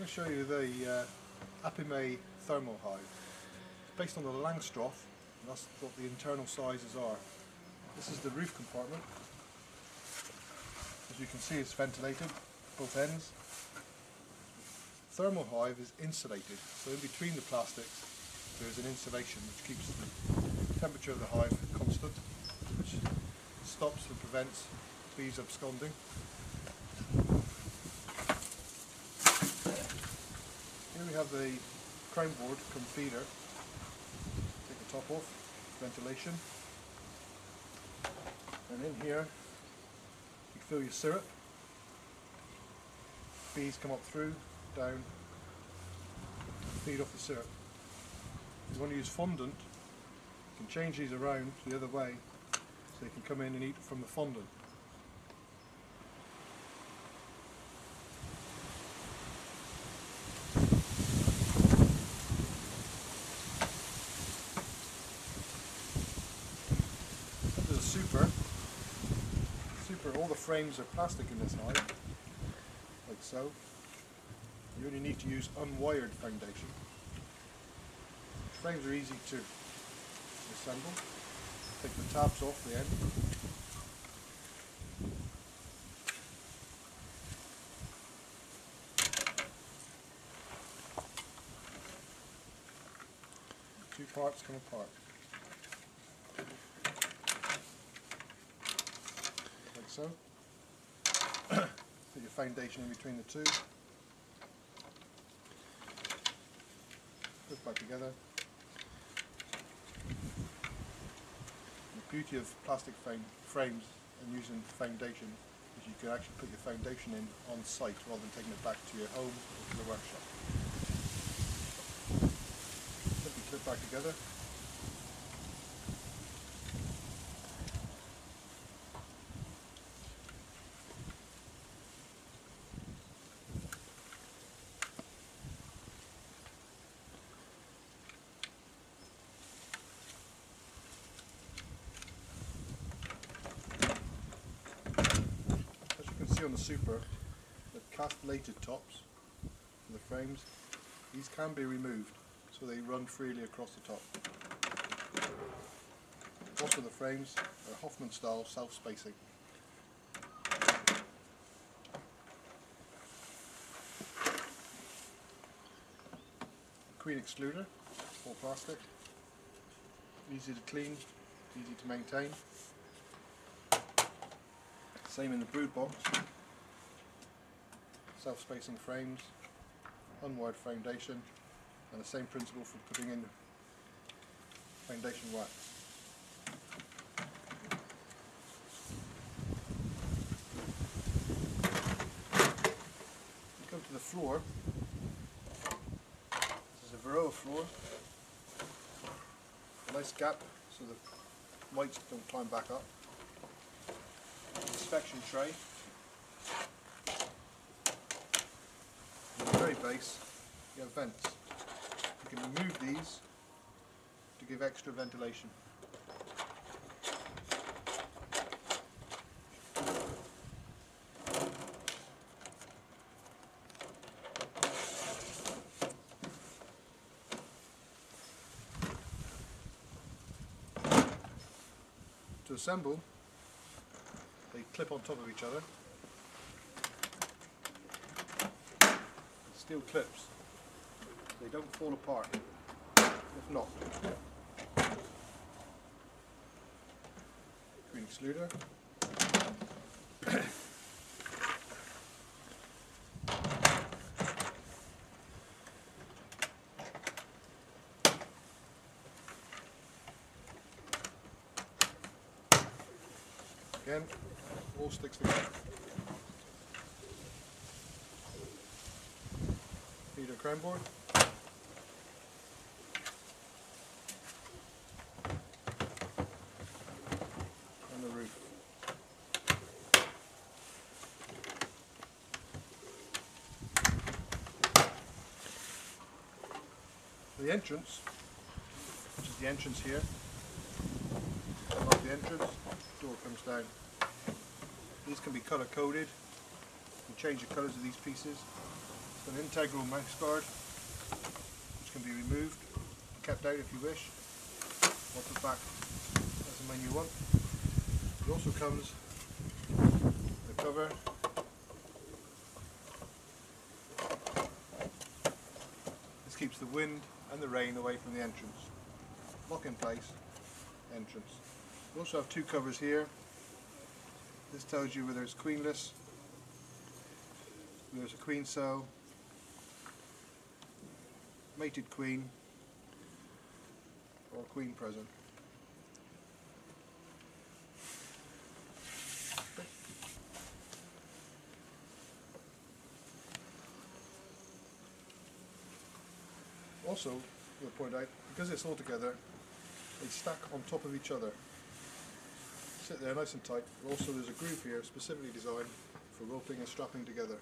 I'm going to show you the uh, Apimaye thermal hive. It's based on the Langstroth, that's what the internal sizes are. This is the roof compartment. As you can see it's ventilated, both ends. Thermal hive is insulated, so in between the plastics there is an insulation which keeps the temperature of the hive constant, which stops and prevents bees absconding. Here we have the crown board come feeder. Take the top off, ventilation. And in here you fill your syrup. Bees come up through, down, feed off the syrup. If you want to use fondant, you can change these around the other way so they can come in and eat from the fondant. There's a super. All the frames are plastic in this hive, like so. You only need to use unwired foundation. Frames are easy to assemble. Take the tabs off the end. Two parts come apart. So. Put your foundation in between the two. Put back together. The beauty of plastic frame, frames and using foundation is you can actually put your foundation in on site rather than taking it back to your home or to the workshop. Simply clip back together. See on the Super, the castellated tops for the frames, these can be removed so they run freely across the top. Also the frames are Hoffman style self-spacing. Queen excluder, all plastic, easy to clean, easy to maintain. Same in the brood box. Self-spacing frames, unwired foundation, and the same principle for putting in foundation wax. Come to the floor. This is a Varroa floor. A nice gap so the mites don't climb back up inspection tray. On the very base, you have vents. You can remove these to give extra ventilation. To assemble, they clip on top of each other. Steel clips. They don't fall apart. If not. Queen excluder. Again, all sticks together. Feeder crown board. And the roof. The entrance, which is the entrance here, above the entrance, door comes down. These can be colour coded. You change the colours of these pieces. an integral mouse guard which can be removed, kept out if you wish, or put back as and when you want. It also comes with a cover This keeps the wind and the rain away from the entrance. Lock in place, entrance. We also have two covers here. This tells you whether it's queenless, whether it's a queen cell, mated queen, or queen present. Also, we'll point out, because it's all together, they stack on top of each other. Sit there nice and tight. Also, there's a groove here specifically designed for roping and strapping together.